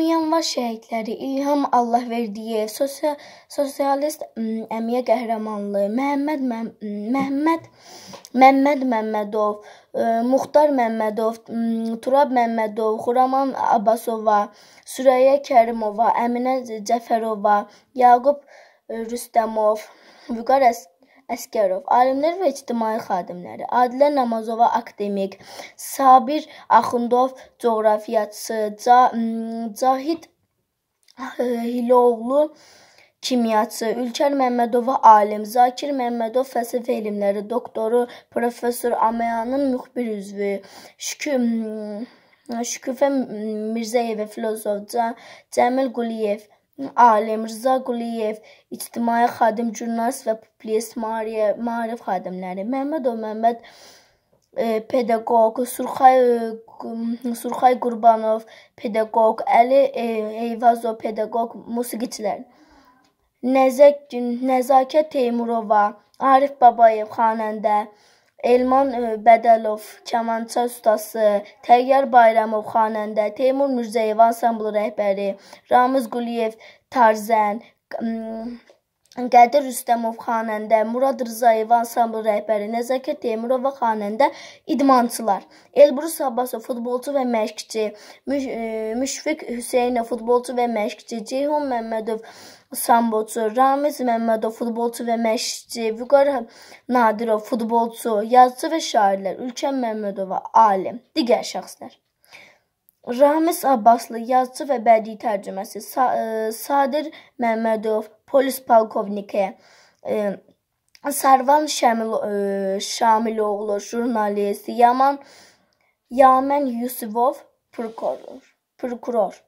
Yanvar şəhidləri İlham Allahverdiyev, sosial, sosialist əmiyə qəhrəmanlığı, Məhəmməd Məhəmməd Məmməd Məmmədov, Muxtar Məmmədov, Turab Məmmədov, Xuraman Abbasova, Sürəyyə Kərimova, Əminə Cəfərova, Yaqub Rüstəmov, Vüqar Əskərov, alimlər və ictimai xadimləri, Adilə Namazova akademik, Sabir Axundov coğrafiyaçı, Cahid Hiloğlu kimyaçı, Ülkər Məmmədova alim, Zakir Məmmədov fəlsəfə elmləri doktoru, professor Amayanın müxbir üzvü, Şükür Şüküfə Mirzəyeva filosof, Cəmil Quliyev alim, Rza Quliyev ictimai xadim, jurnalist və publisist, maarif xadimləri, Məmmədov Məmməd pedaqoq, Surxay Surxay Qurbanov pedaqoq, Əli Eyvazov pedaqoq, musiqiçilər. Nəzək Nəzakət Teymurova, Arif Babayev xanəndə, Elman Bədəlov kamança ustası, Təyyar Bayramov xanəndə, Teymur Mirzəyev ansambl rəhbəri, Ramiz Quliyev tarzən, Qədir Rüstəmov xanəndə, Murad Rzayev ansambl rəhbəri, Nəzakət Teymurova xanəndə, idmançılar. Elbrus Abbasov futbolçu və məşqçi, Müşfiq Hüseynov futbolçu və məşqçi, Ceyhun Məmmədov samboçu, Ramiz Məmmədov futbolçu və məşqçi, Vüqar Nadirov futbolçu, yazıçı və şairlər, Ülkən Məmmədova alim, digər şəxslər. Ramiz Abbaslı yazıçı və bədii tərcüməsi, Sadir Məmmədov polis polkovniki, Sarvan Şəmil Şamiloğlu jurnalist, Yaman Yamən Yusifov prokuror. prokuror.